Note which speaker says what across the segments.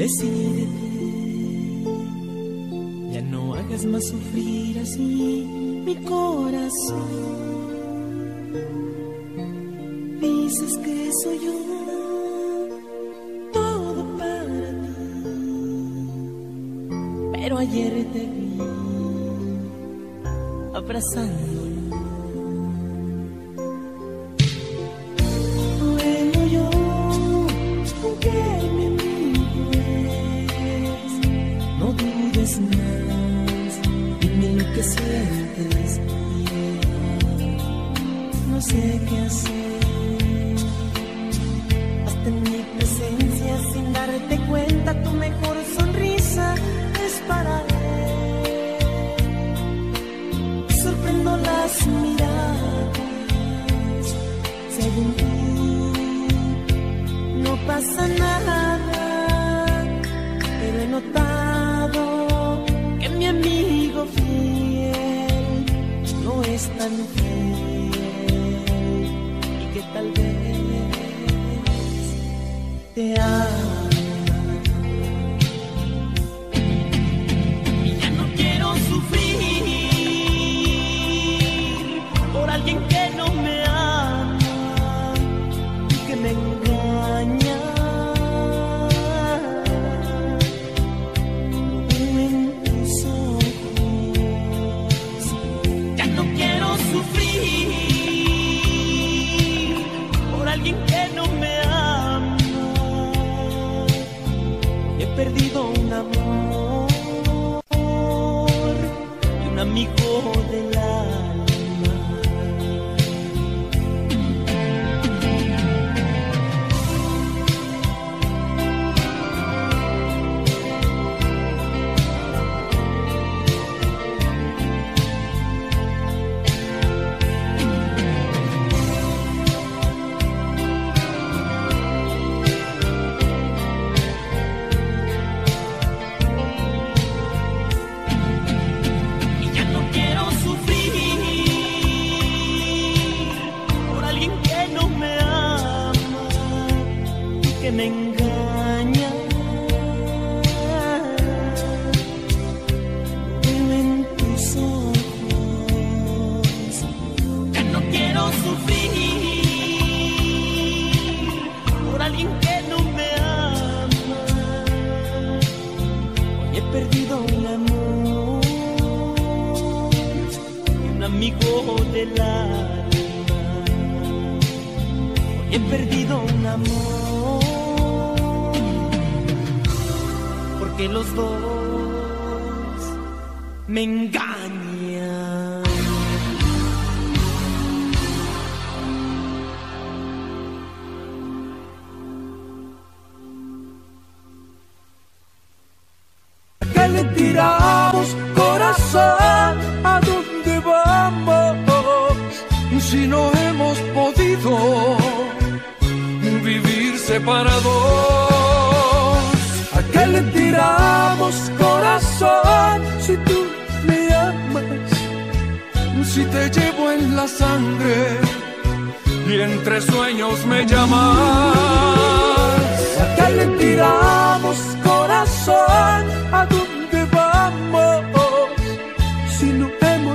Speaker 1: Decídete, ya no hagas más sufrir así mi corazón. Dices que soy yo todo para ti, pero ayer te vi
Speaker 2: abrazando.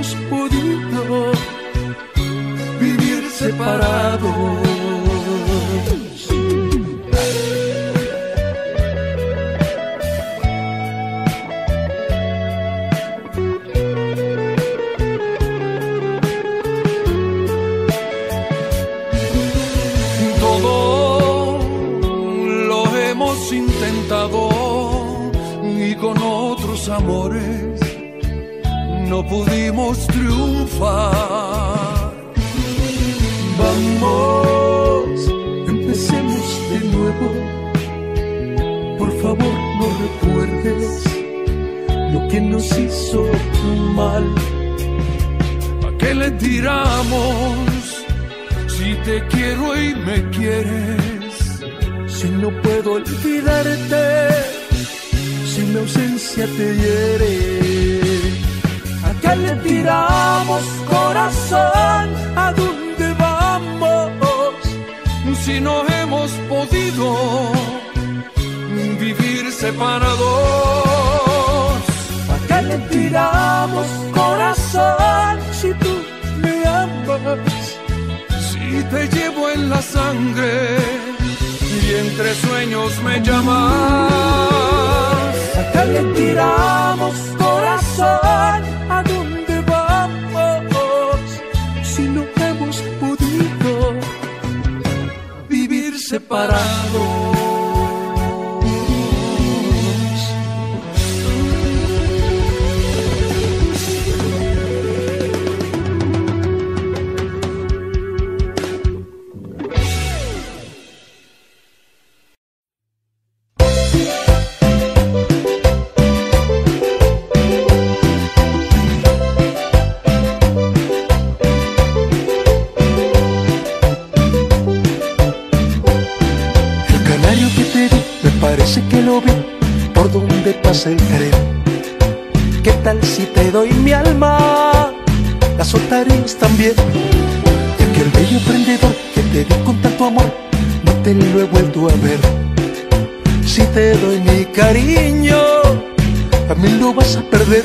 Speaker 2: hemos podido vivir separados. no pudimos triunfar. Vamos, empecemos de nuevo. Por favor, no recuerdes lo que nos hizo mal. ¿A qué le tiramos si te quiero y me quieres? Si no puedo olvidarte, si mi ausencia te hiere que le tiramos corazón, ¿a dónde vamos si no hemos podido vivir
Speaker 3: separados?
Speaker 4: ¿A qué le tiramos corazón si tú me amas?
Speaker 3: Si te llevo en la sangre y entre sueños me llamas.
Speaker 4: ¿A qué le tiramos corazón?
Speaker 3: separados.
Speaker 4: a ver si te doy mi cariño, también lo vas a perder.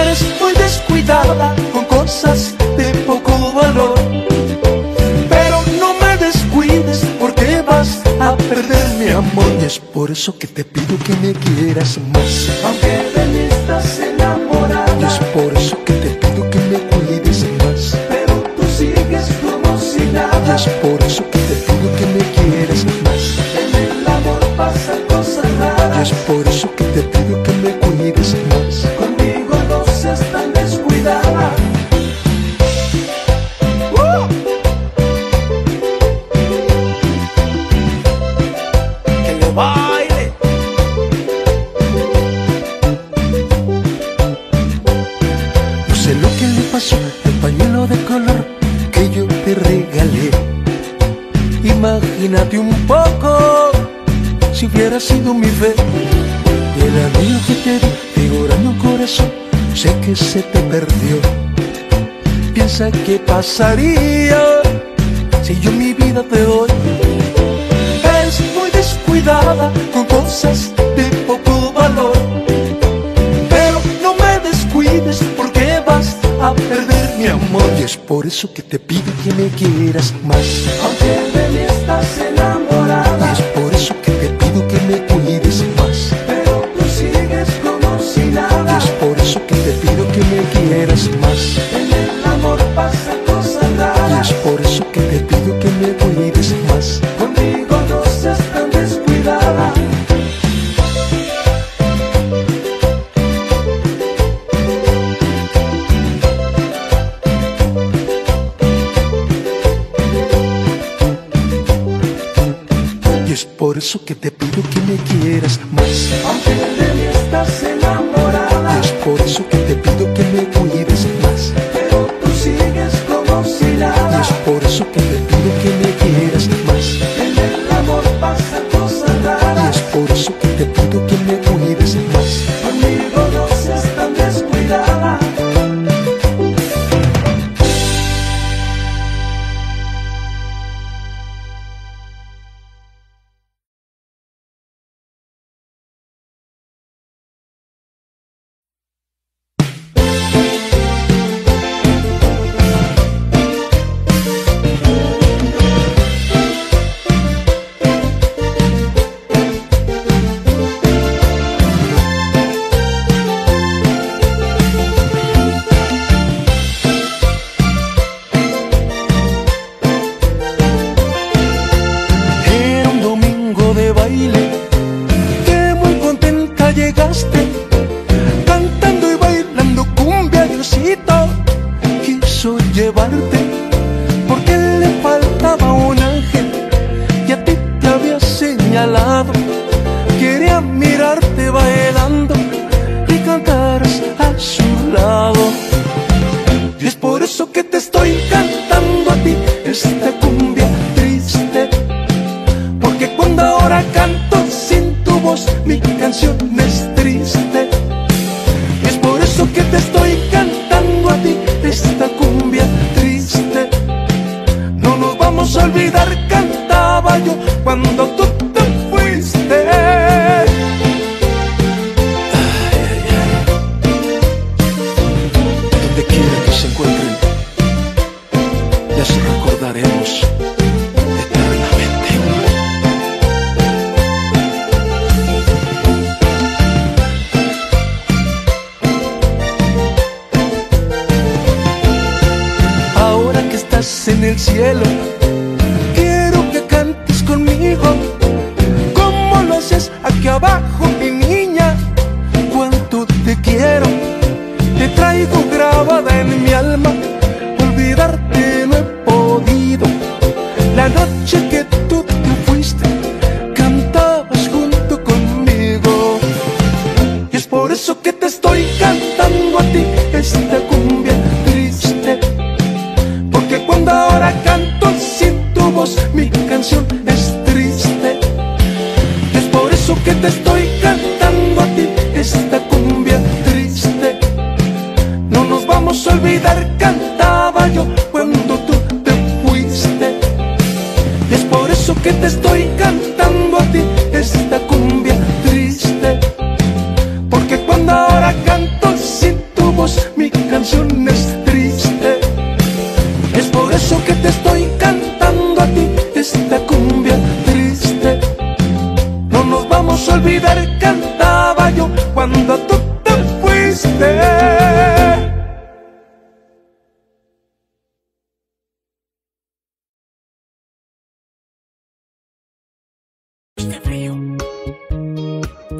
Speaker 4: Eres muy descuidada con cosas de poco valor, pero no me descuides porque vas a perder mi amor. Y es por eso que te pido que me quieras más.
Speaker 2: Aunque
Speaker 4: pasaría si yo mi vida te doy? Es muy descuidada con cosas de poco valor. Pero no me descuides porque vas a perder mi amor. Y es por eso que te pido que me quieras más.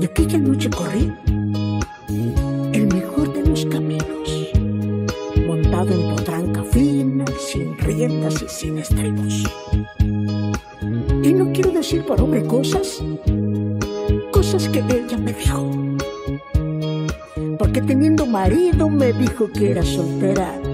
Speaker 4: Y
Speaker 5: aquella noche corrí el mejor de los caminos, montado en potranca fina, sin riendas y sin estribos. Y no quiero decir por hombre cosas, cosas que ella me dijo. Porque teniendo marido me dijo que era soltera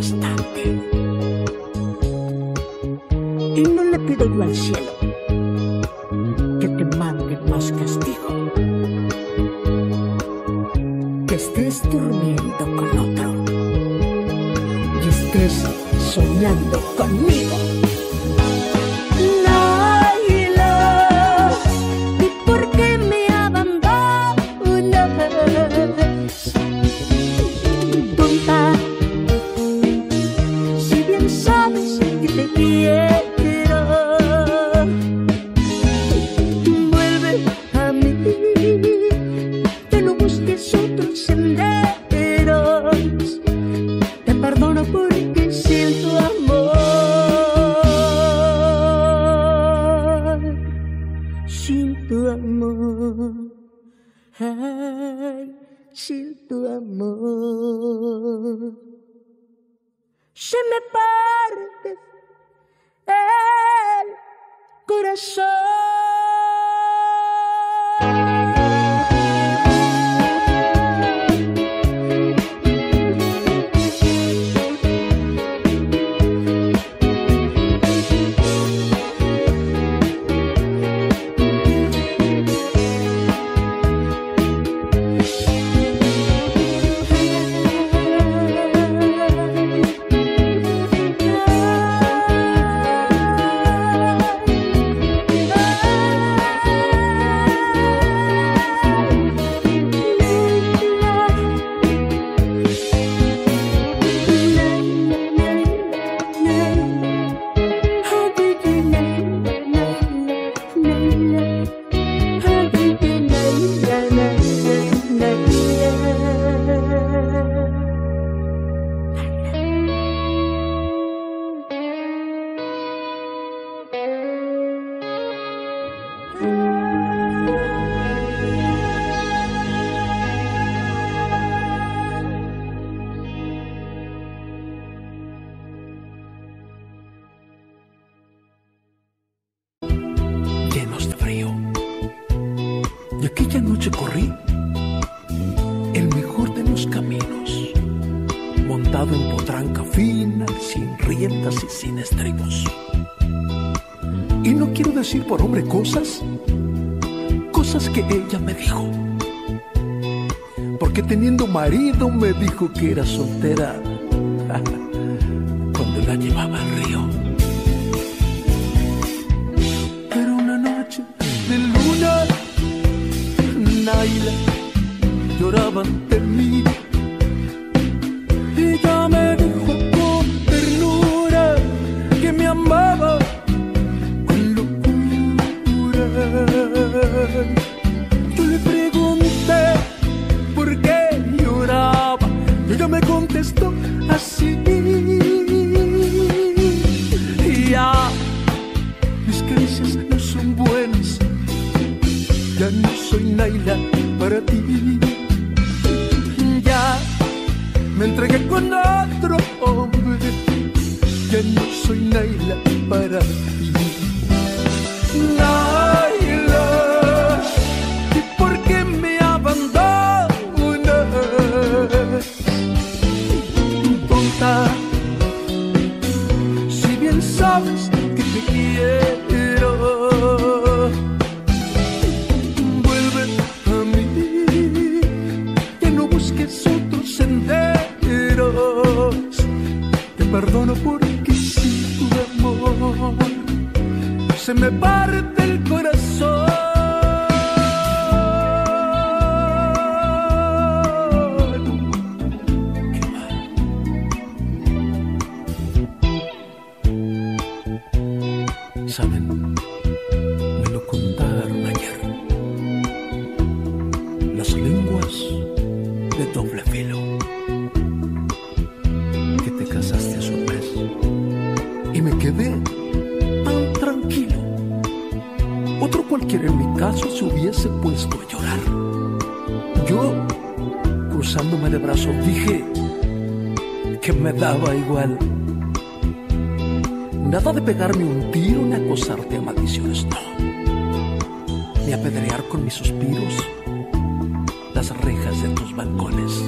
Speaker 5: Y no le pido yo al cielo que te mande más castigo. Que estés durmiendo con otro y estés soñando conmigo.
Speaker 4: dijo que era soltera perdono porque sin tu amor. Se me parte el De pegarme un tiro ni acosarte a maldiciones, no. Ni apedrear con mis suspiros las rejas de tus balcones.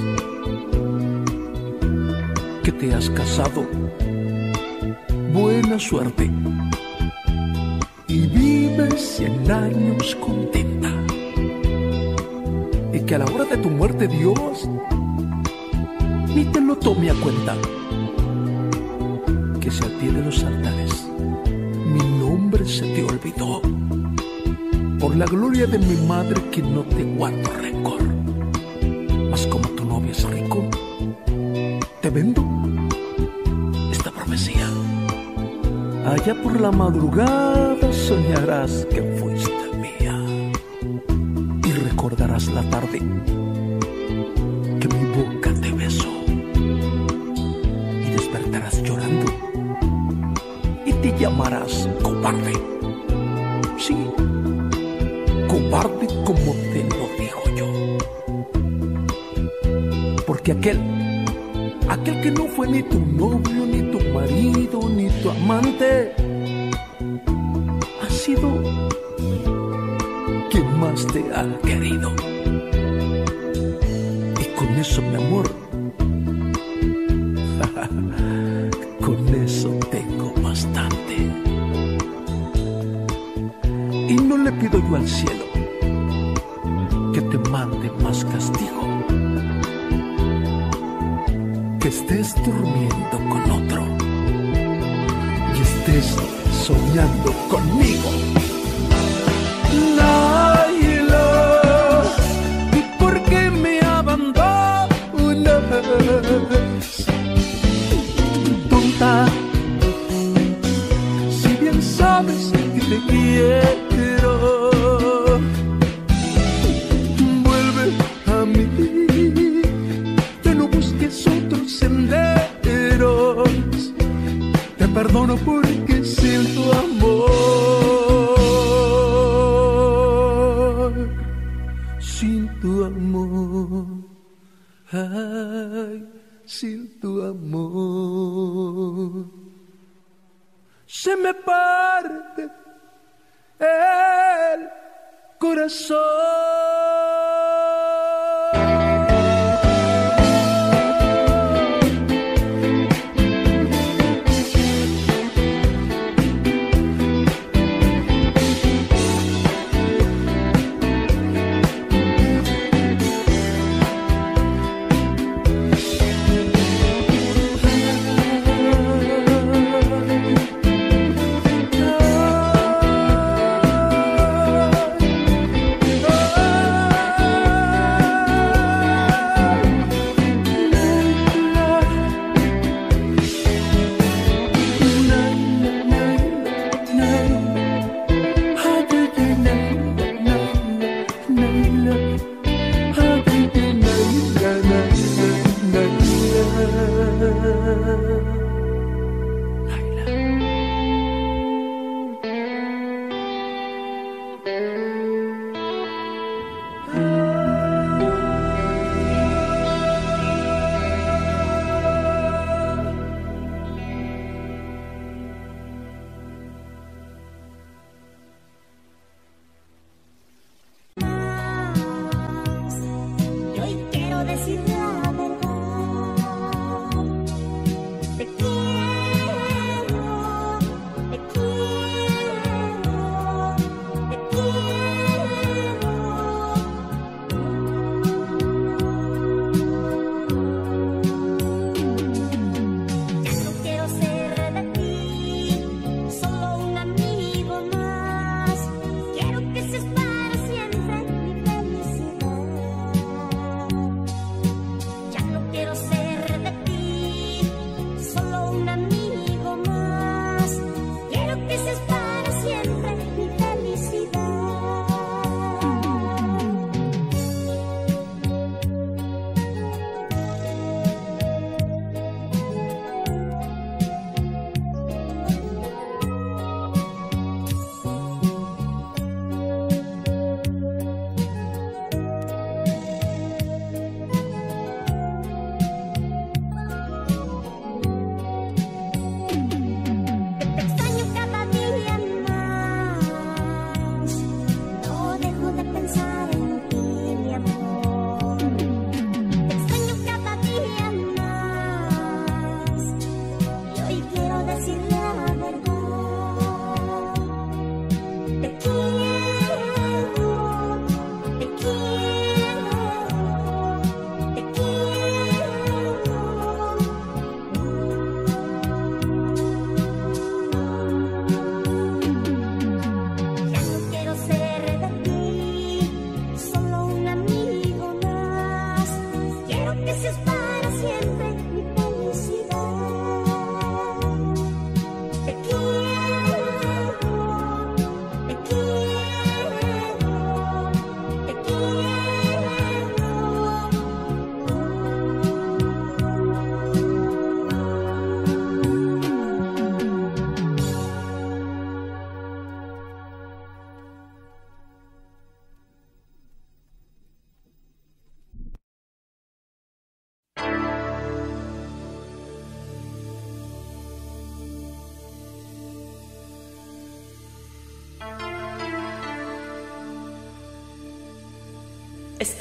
Speaker 4: Que te has casado. Buena suerte. Y vives cien años contenta. Y que a la hora de tu muerte Dios ni te lo tome a cuenta al pie de los altares mi nombre se te olvidó, por la gloria de mi madre que no te guardo rencor. Mas como tu novio es rico, te vendo esta profecía. Allá por la madrugada soñarás que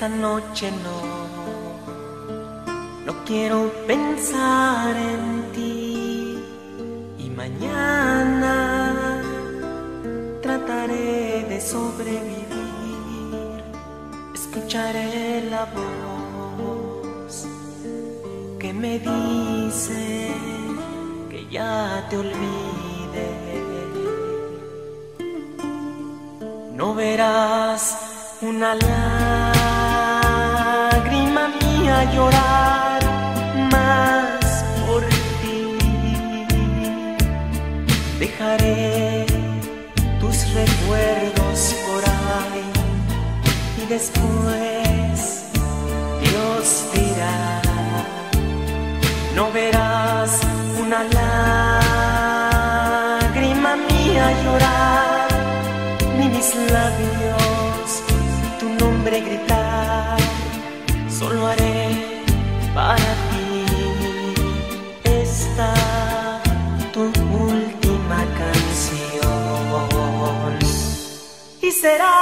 Speaker 2: Esta noche no, no quiero pensar en ti y mañana trataré de sobrevivir. Escucharé la voz que me dice que ya te olvidé. No verás una lágrima llorar más por ti. Dejaré tus recuerdos por ahí y después Dios dirá, no verás una lágrima mía llorar. será.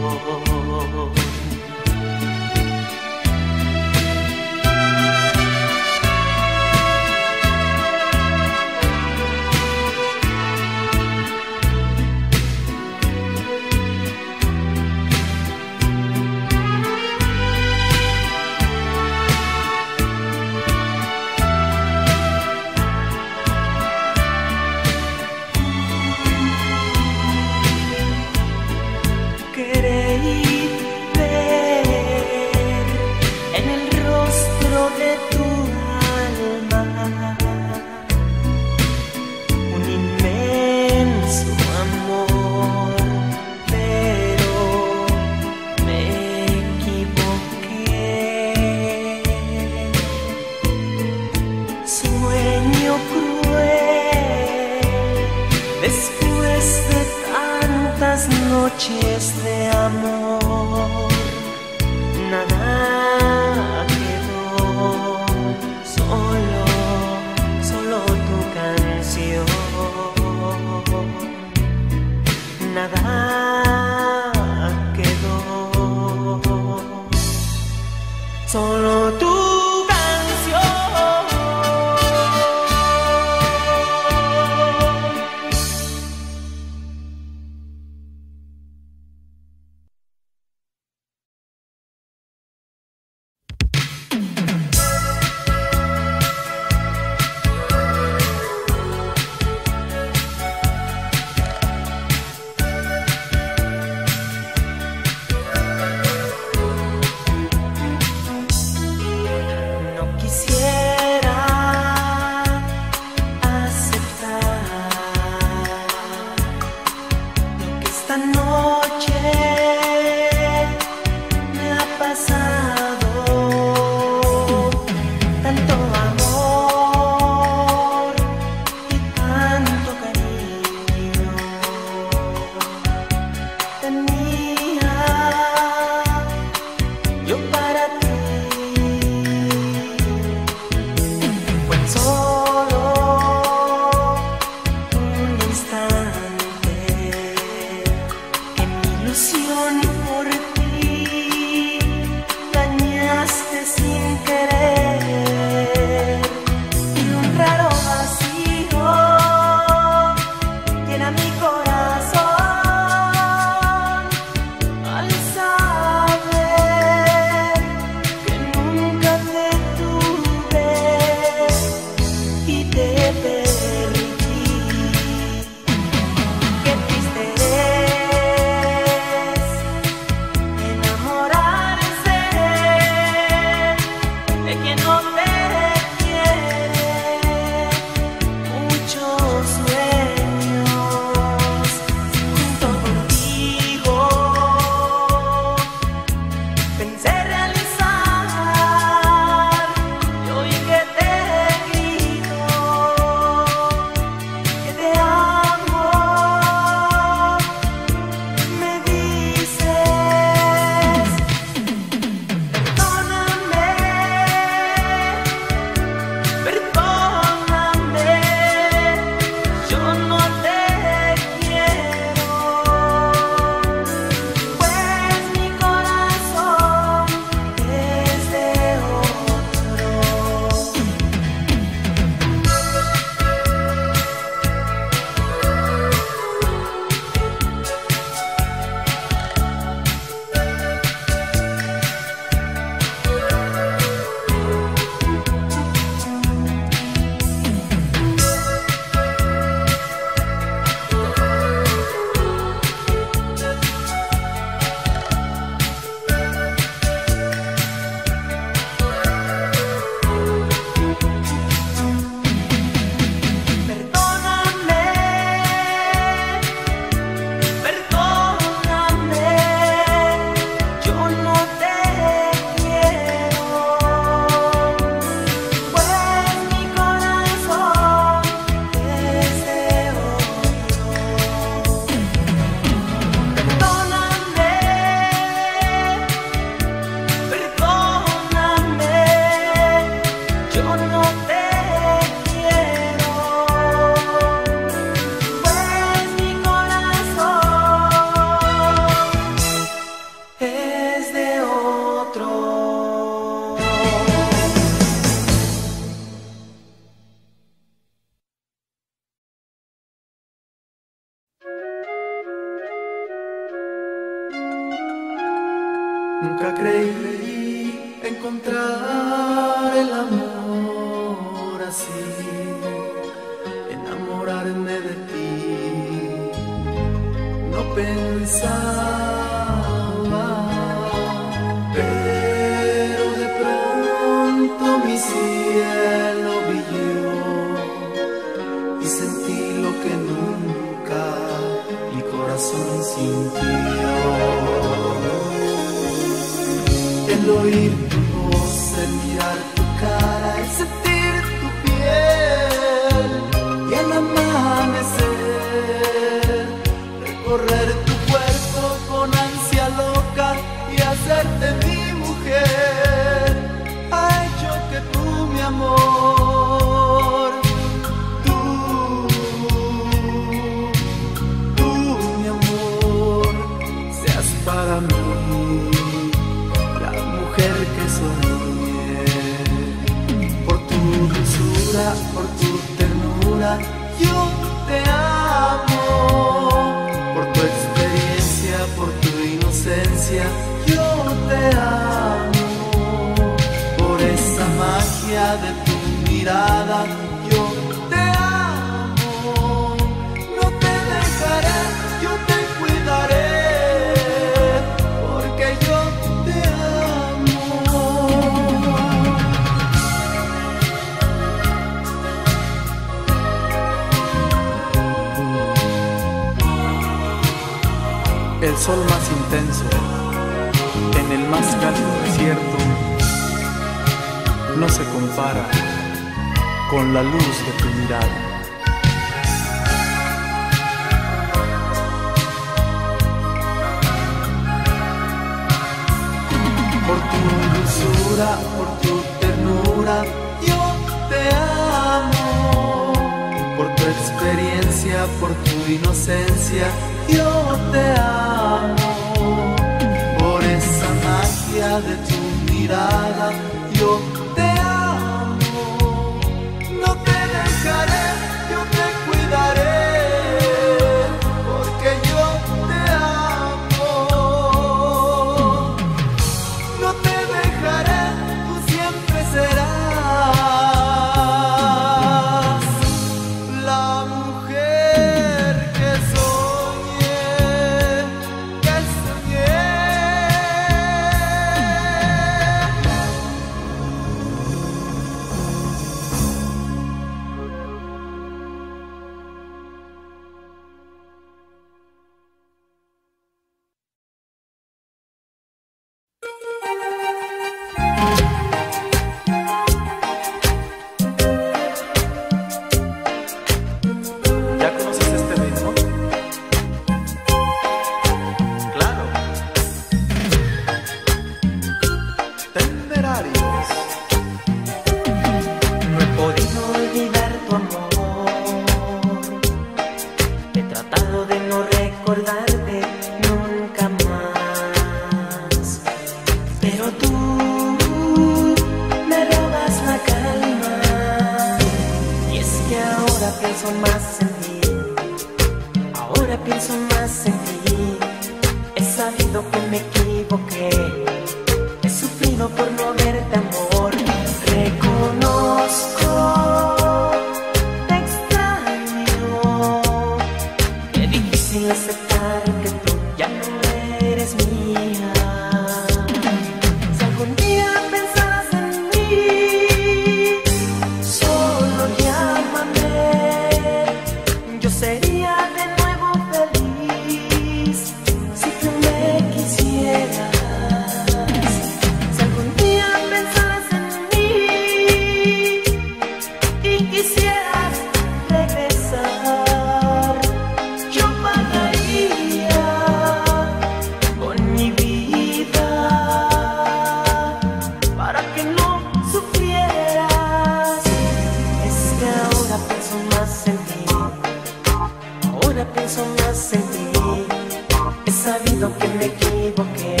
Speaker 2: Sabido que me equivoqué.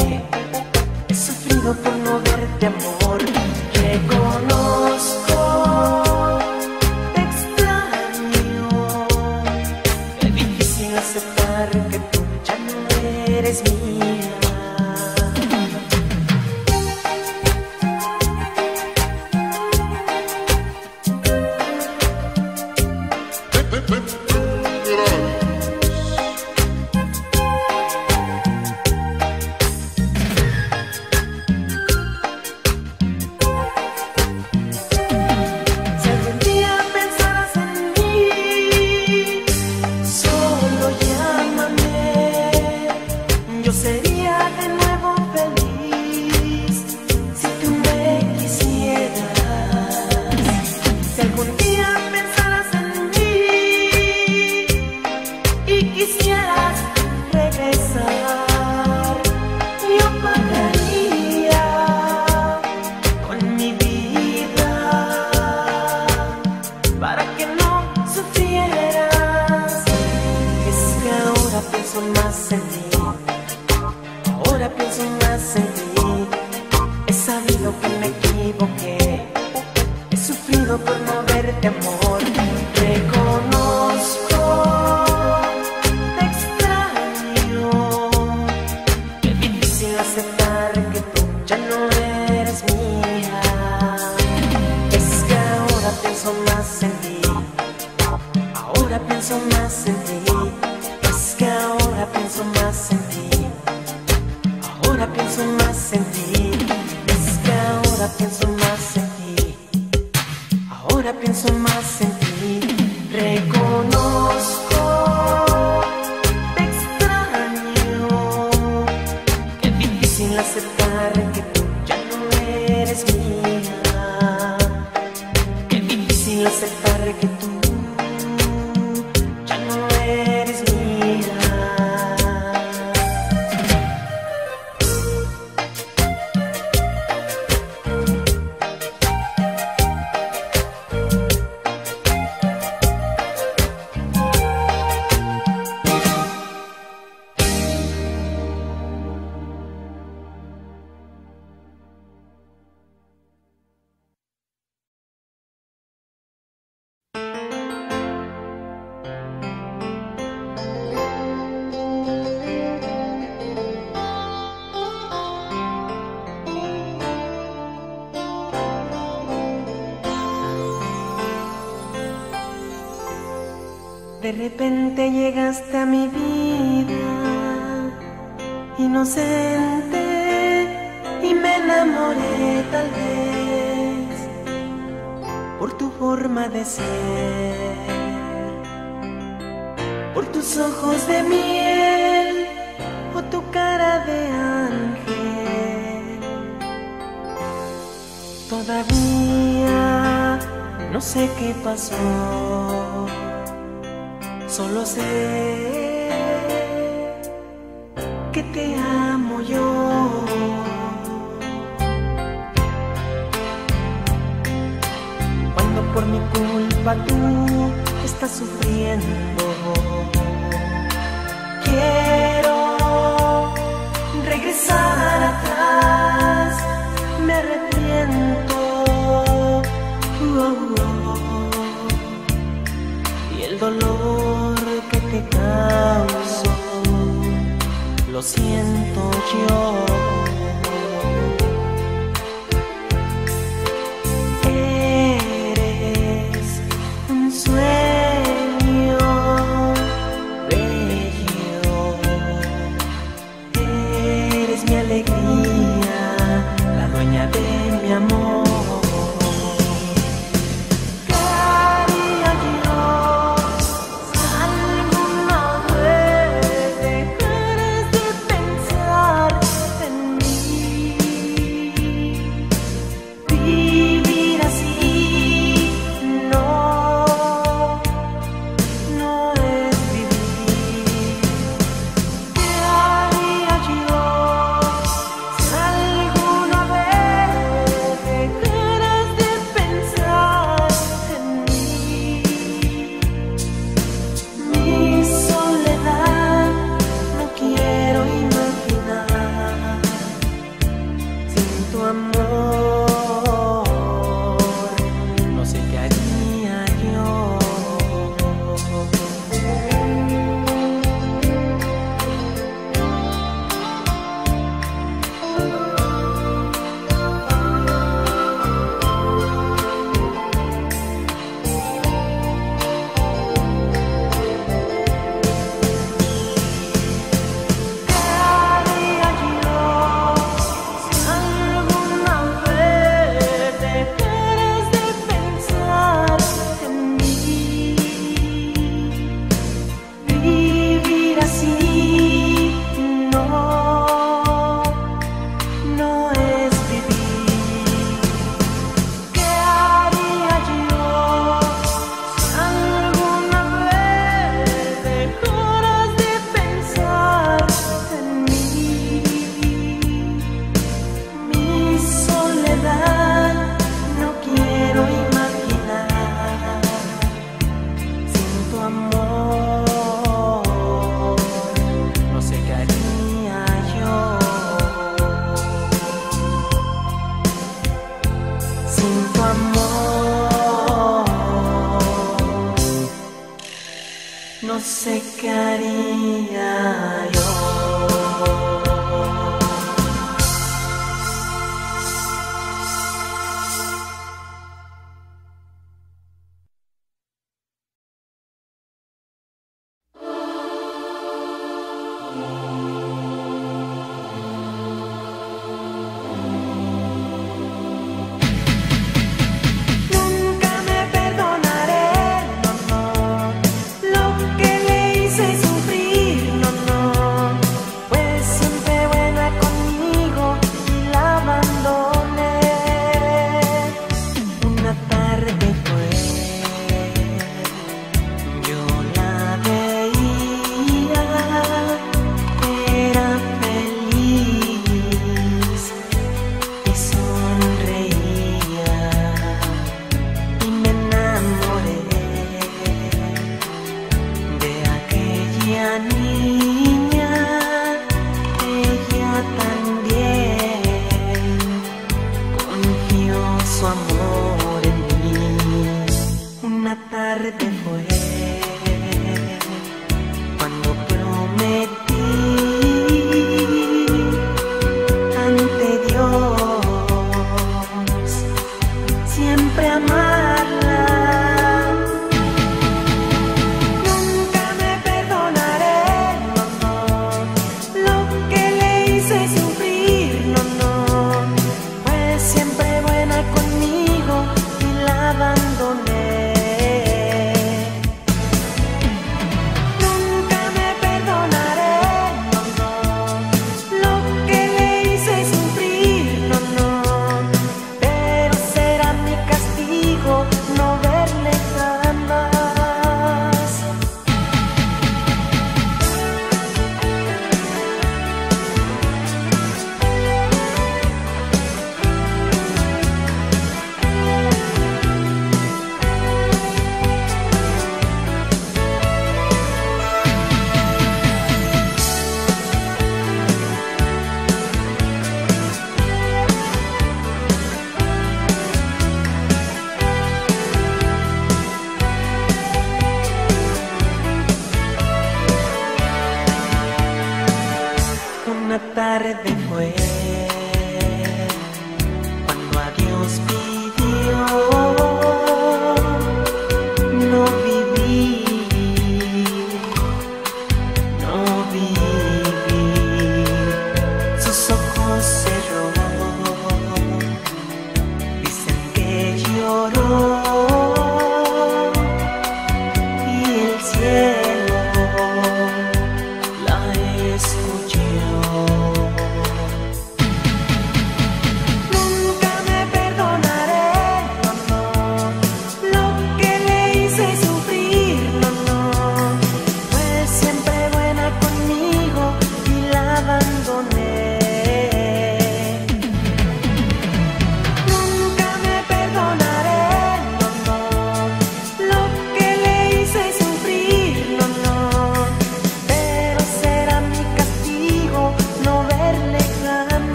Speaker 2: Que te amo yo. Cuando por mi culpa tú estás sufriendo, quiero regresar atrás, me arrepiento. Y el dolor que te causo, lo siento yo.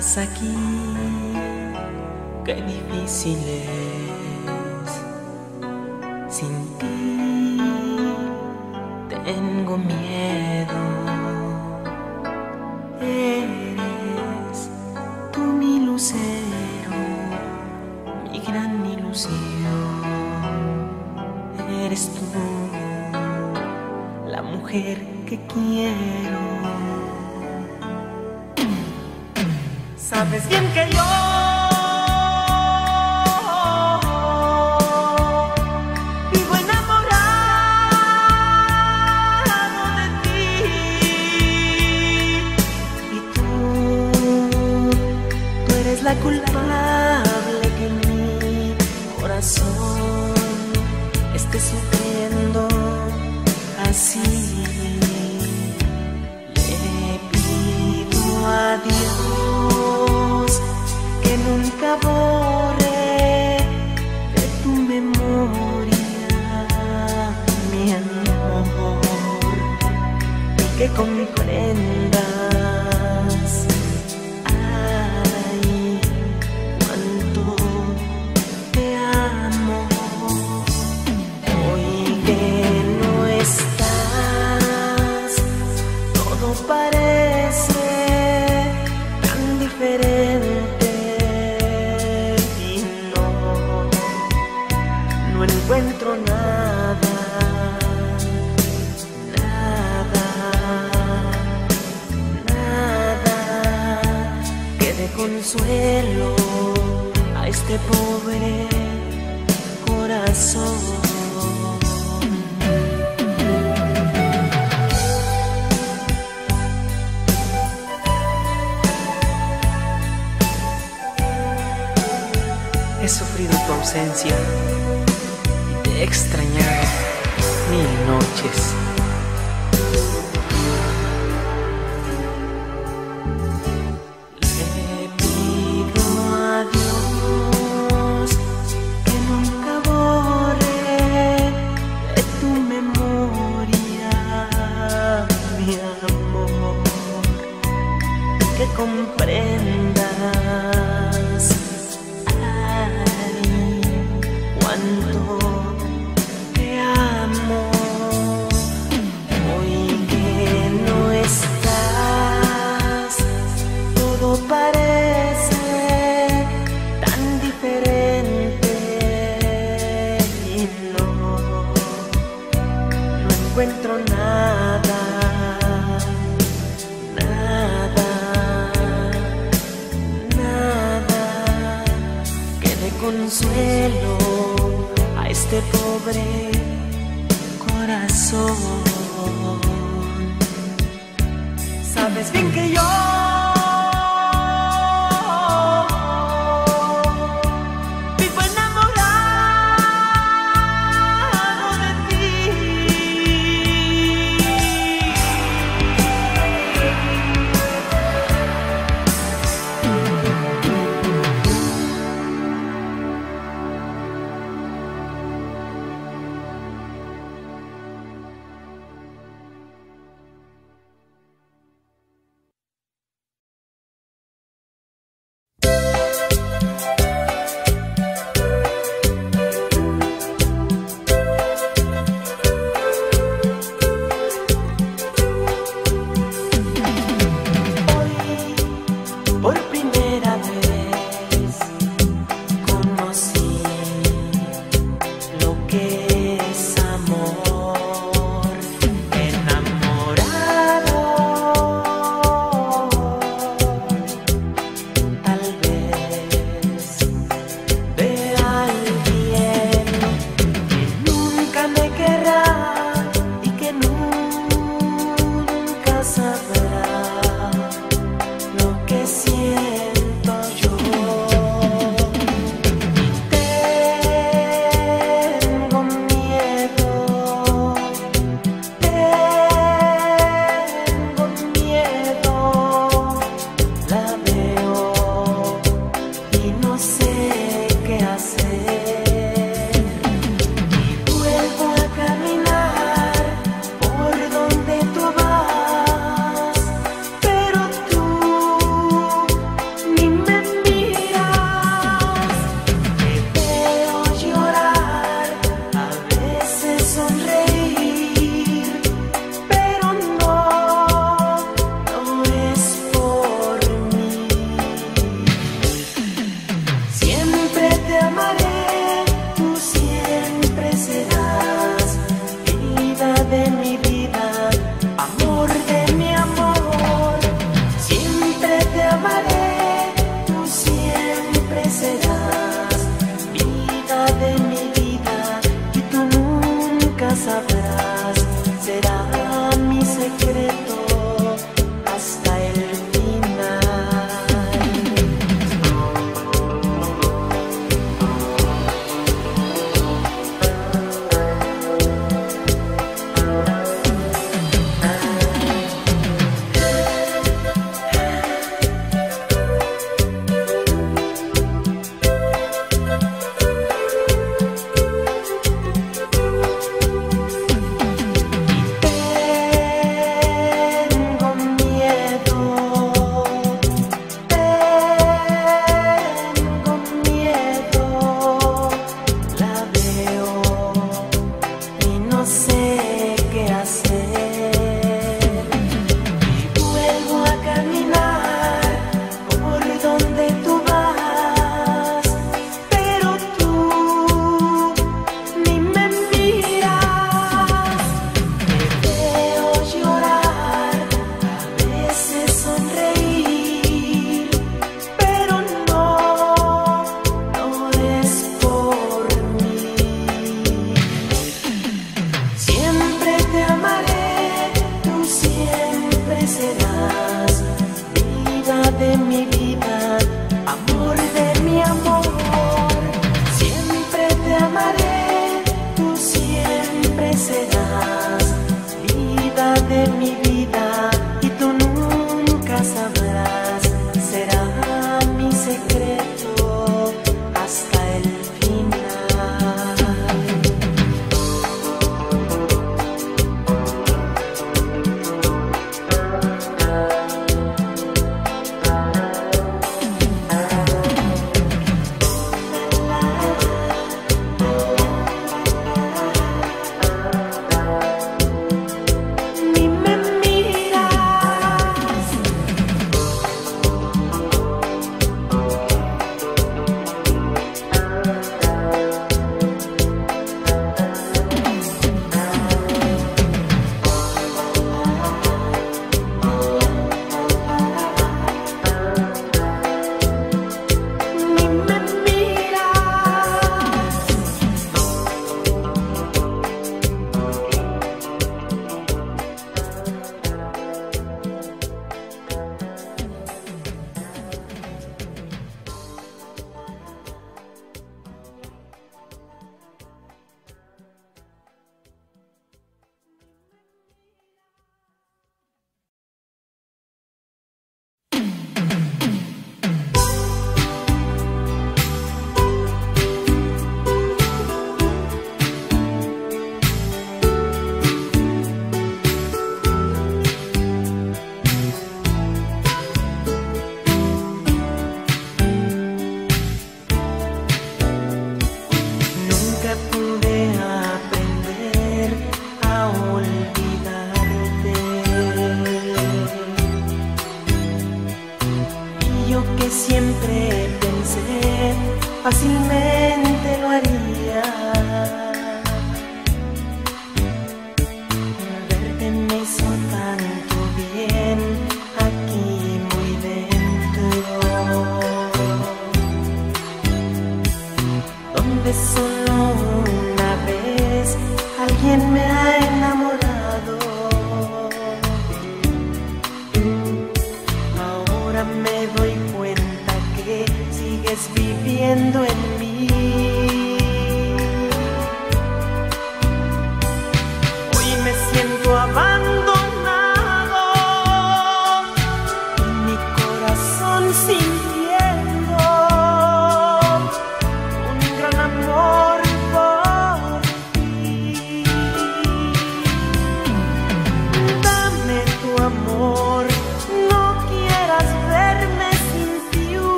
Speaker 2: Que no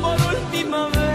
Speaker 2: por última vez.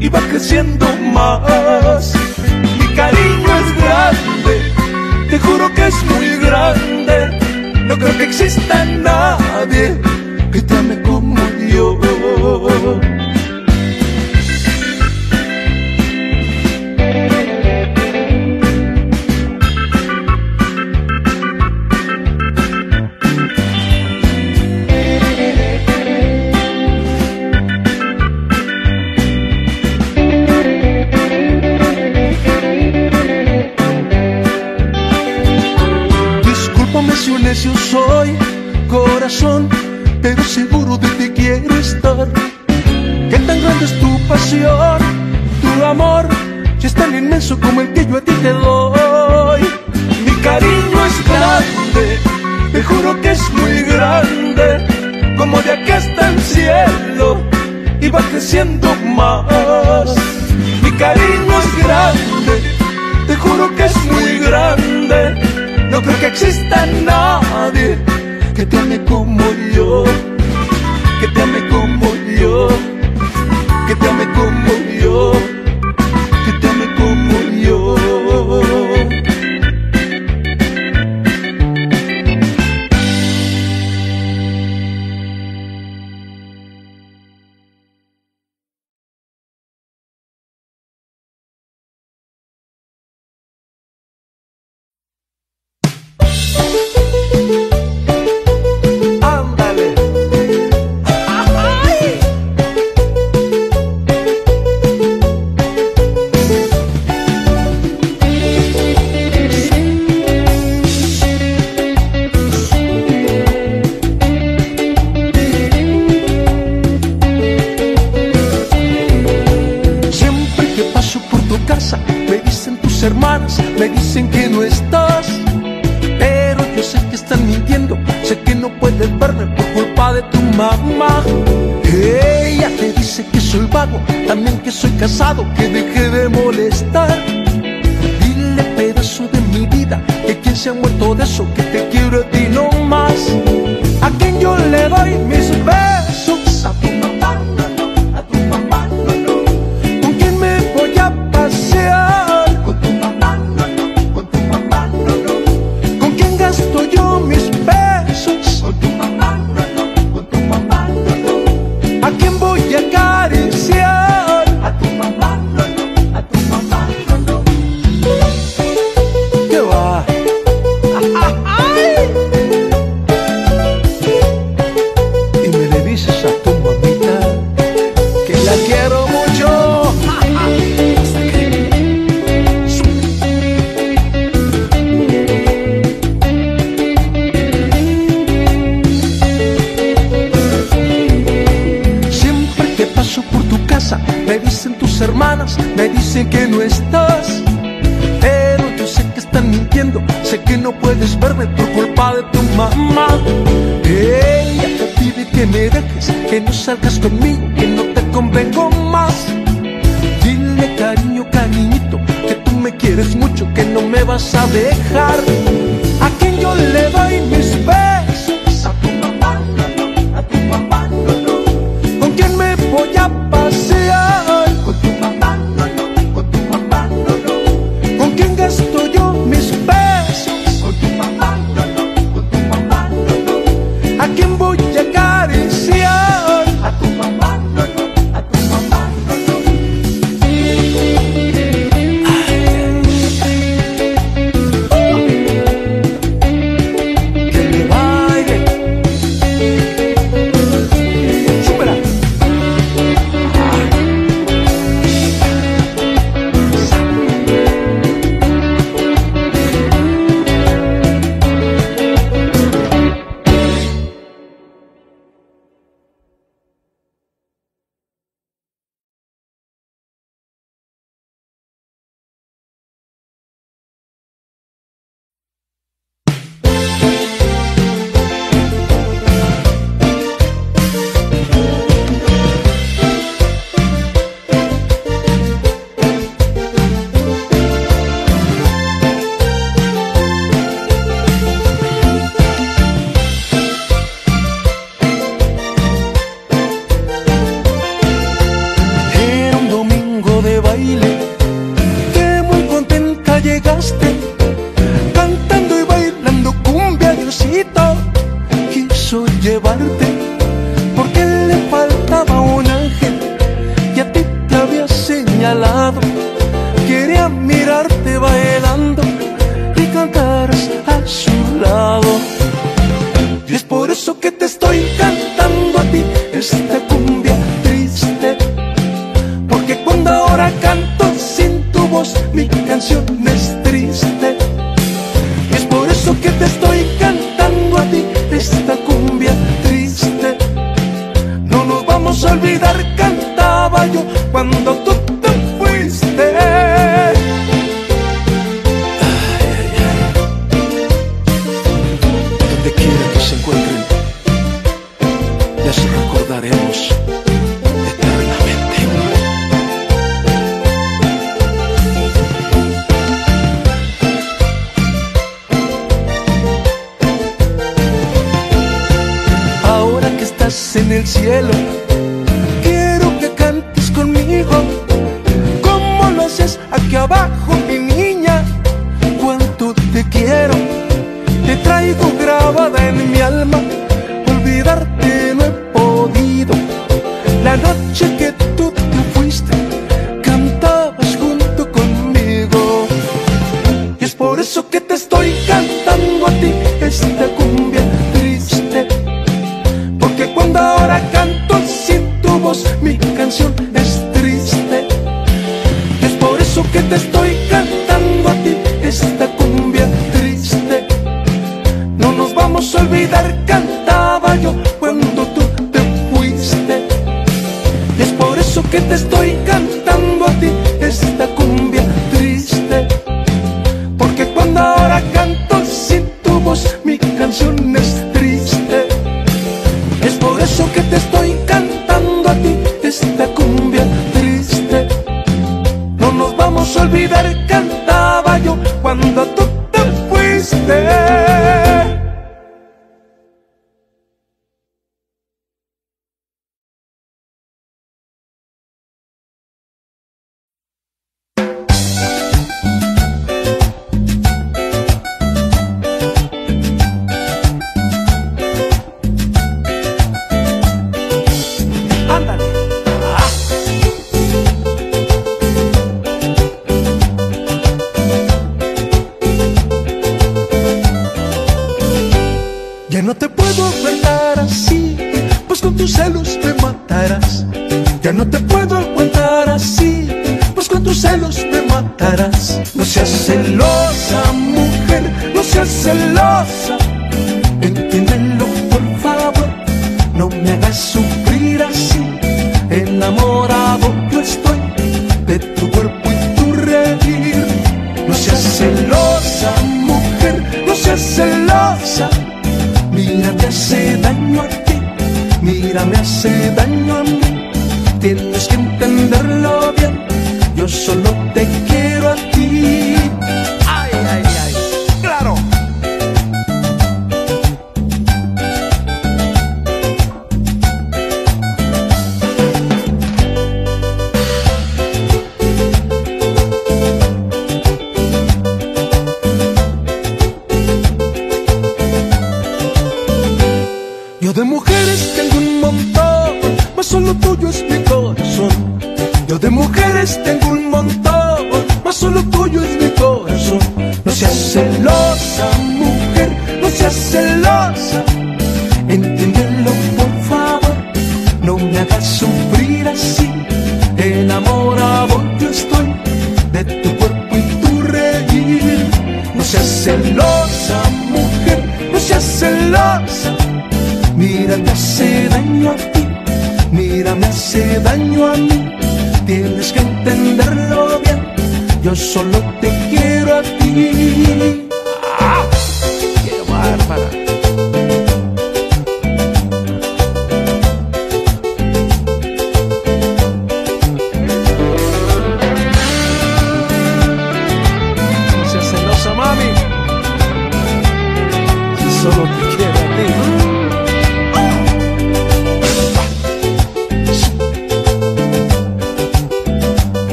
Speaker 6: y
Speaker 4: va creciendo más. Mi cariño es grande, te juro que es muy grande. No creo que exista nadie que te ame Ya no te puedo aguantar así, pues con tus celos me matarás. No seas celosa, mujer, no seas celosa. Entiéndelo, por favor, no me hagas sufrir así. Enamorado yo estoy de tu cuerpo y tu revir. No seas celosa, mujer, no seas celosa. Mira, me hace daño a ti, mira, me hace daño a mí.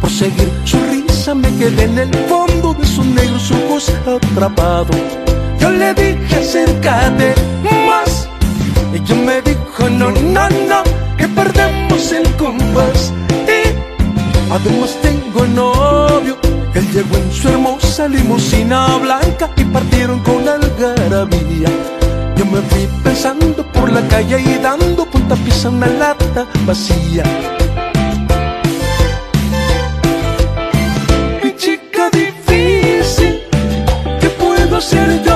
Speaker 4: Por seguir su risa me quedé en el fondo de sus negros ojos atrapado. Yo le dije acércate más. Ella me dijo no, no, no, que perdemos el compás. Y además tengo novio. Él llegó en su hermosa limusina blanca y partieron con algarabía. Yo me fui pensando por la calle y dando puntapiés a una lata vacía. ser yo.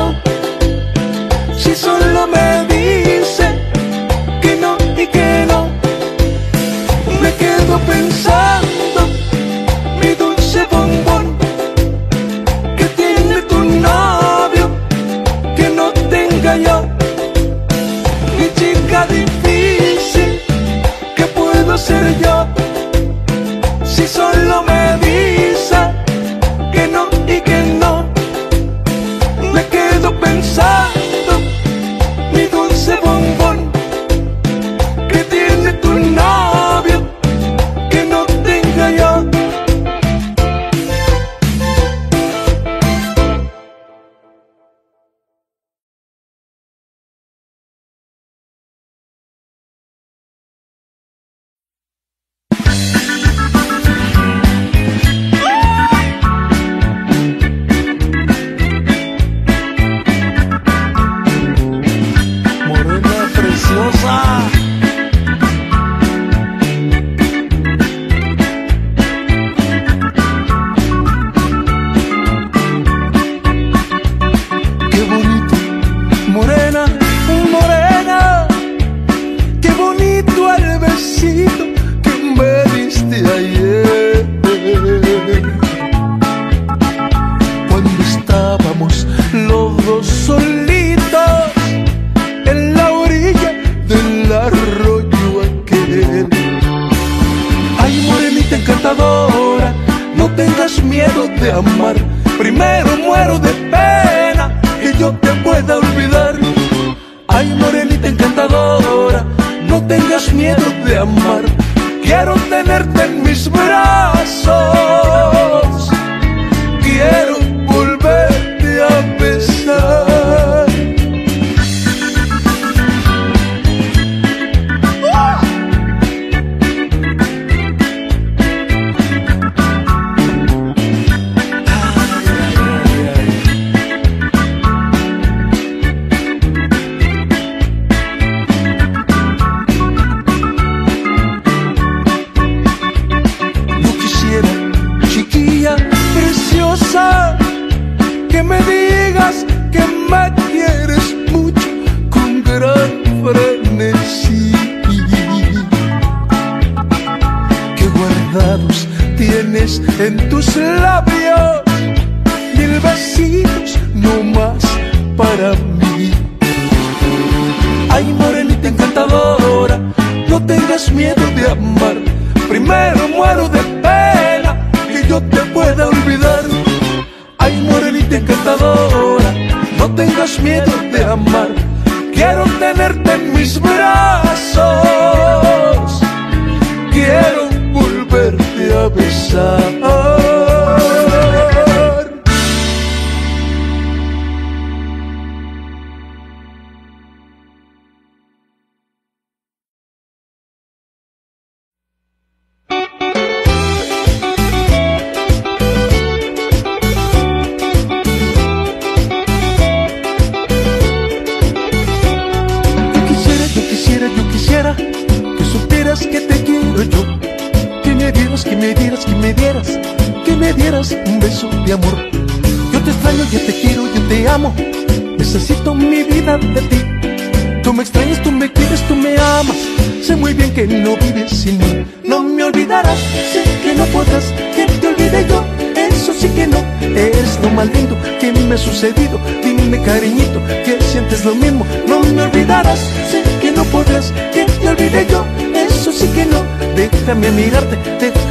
Speaker 4: purpose of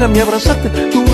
Speaker 4: déjame abrazarte, tú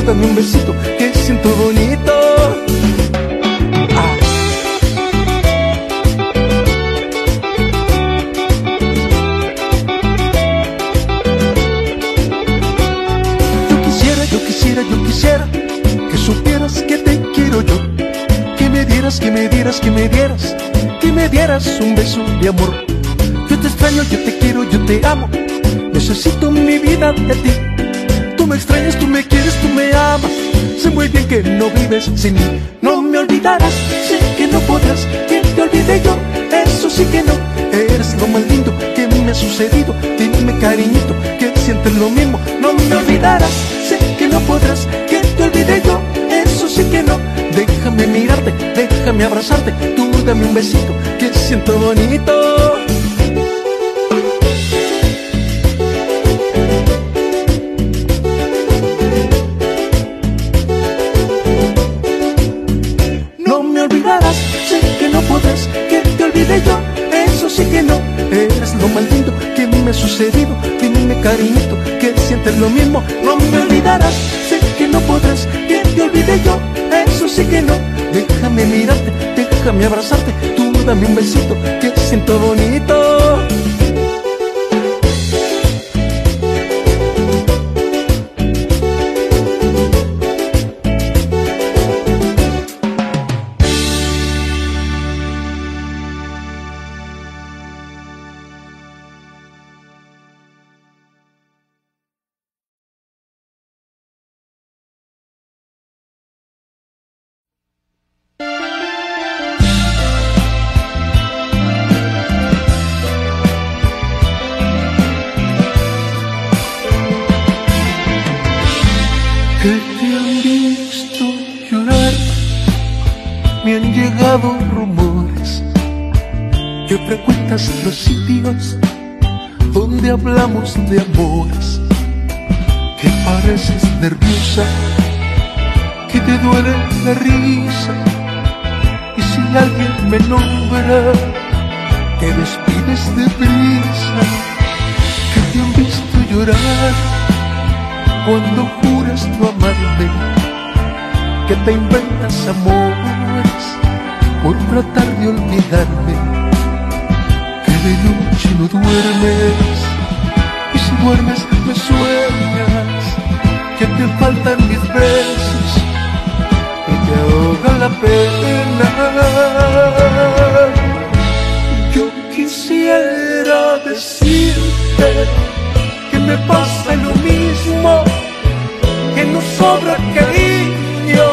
Speaker 4: no vives sin mí. No me olvidarás, sé que no podrás, que te olvide yo, eso sí que no. Eres lo más lindo que me ha sucedido, dime cariñito, que sientes lo mismo. No me olvidarás, sé que no podrás, que te olvide yo, eso sí que no. Déjame mirarte, déjame abrazarte, tú dame un besito, que siento bonito. sucedido. Dime cariñito que sientes lo mismo. No me olvidarás, sé que no podrás, que te olvide yo. Eso sí que no. Déjame mirarte, déjame abrazarte. Tú dame un besito que siento bonito. que me pasa lo mismo, que no sobra cariño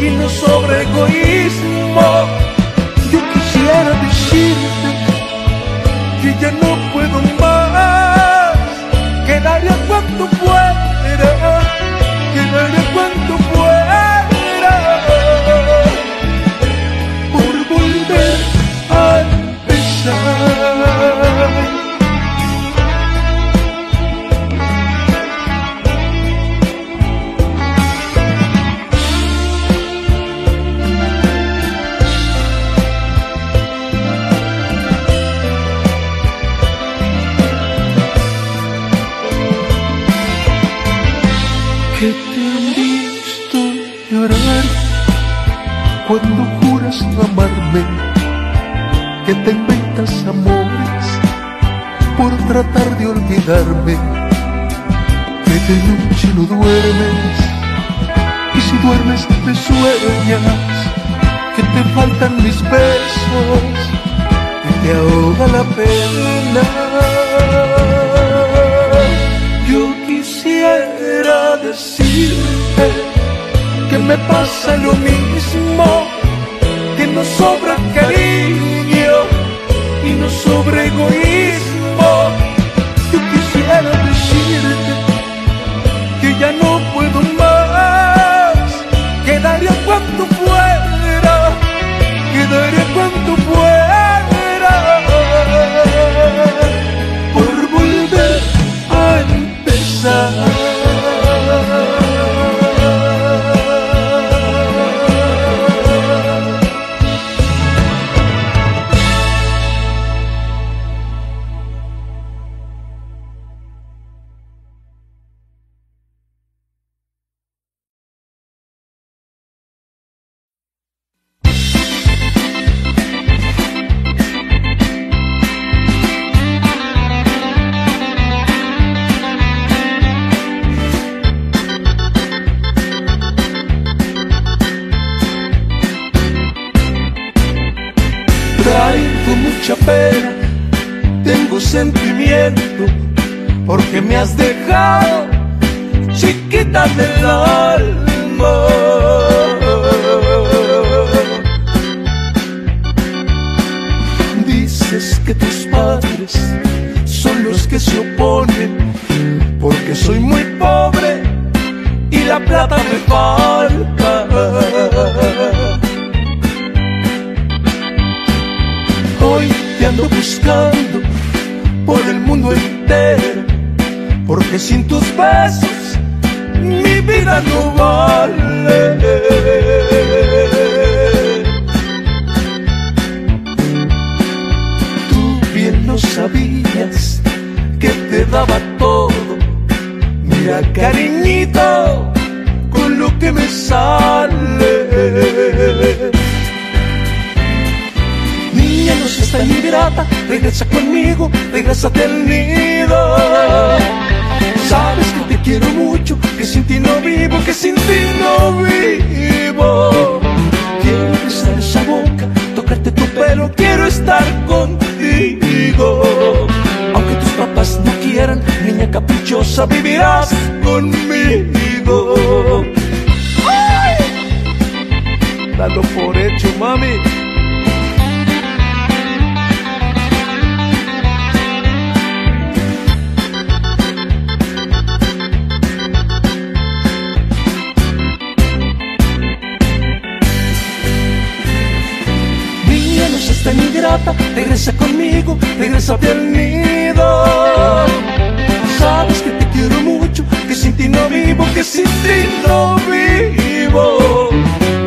Speaker 4: y no sobra egoísmo. Yo quisiera decirte que ya no puedo más, que quedaría cuando fuera, quedaría cuando fuera. te amores por tratar de olvidarme, que de noche no duermes y si duermes te sueñas, que te faltan mis besos. Regresa conmigo, regresa del nido. Sabes que te quiero mucho, que sin ti no vivo, que sin ti no vivo.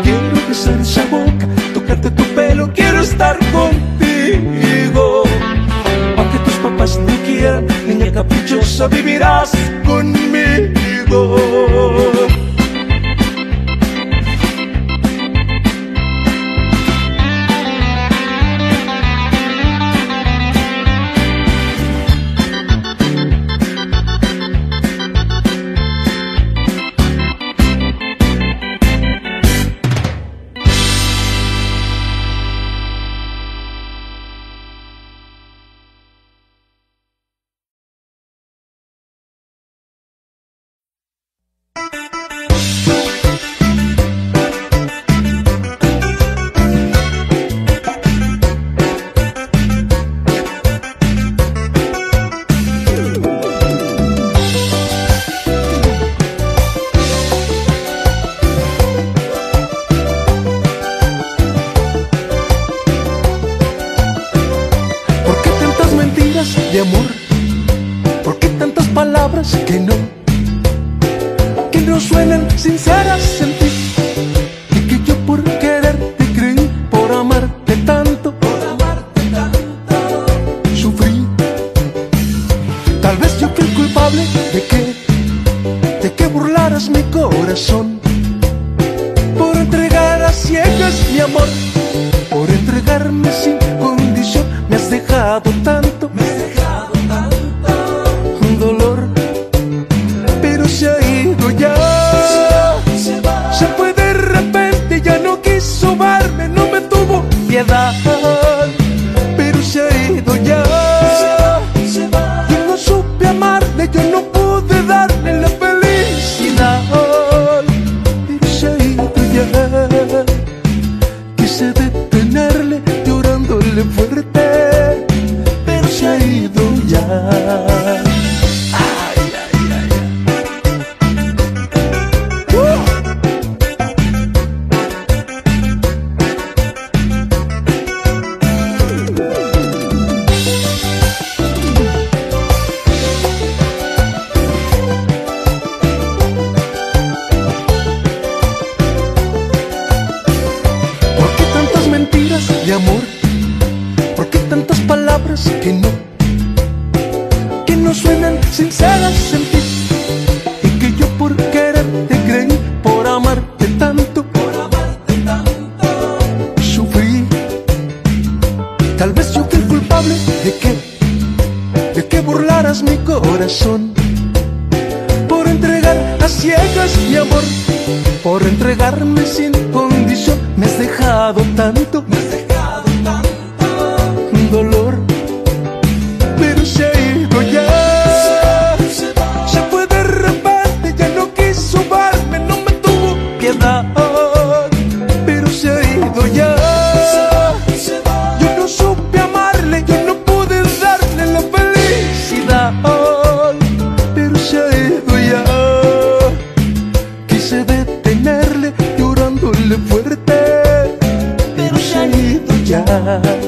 Speaker 4: Quiero besar esa boca, tocarte tu pelo, quiero estar contigo. Aunque tus papás te quieran, niña caprichosa, vivirás conmigo.
Speaker 2: love.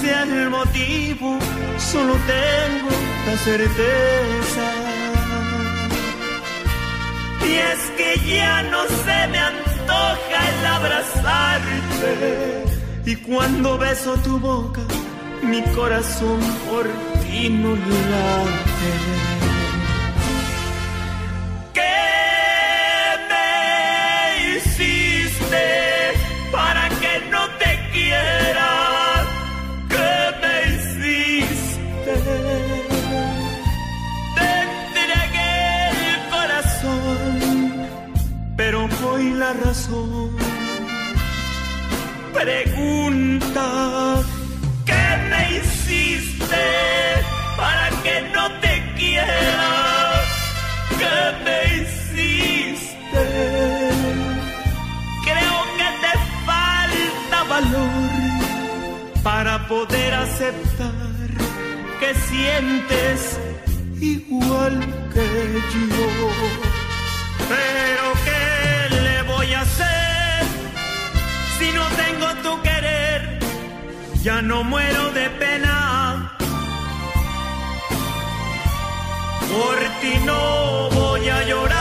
Speaker 2: sea el motivo, solo tengo la certeza. Y es que ya no se me antoja el abrazarte. Y cuando beso tu boca, mi corazón por ti no late. Pregunta, ¿qué me hiciste para que no te quiera? ¿Qué me hiciste? Creo que te falta valor para poder aceptar que sientes igual que yo. Pero que tengo tu querer, ya no muero de pena. Por ti no voy a llorar.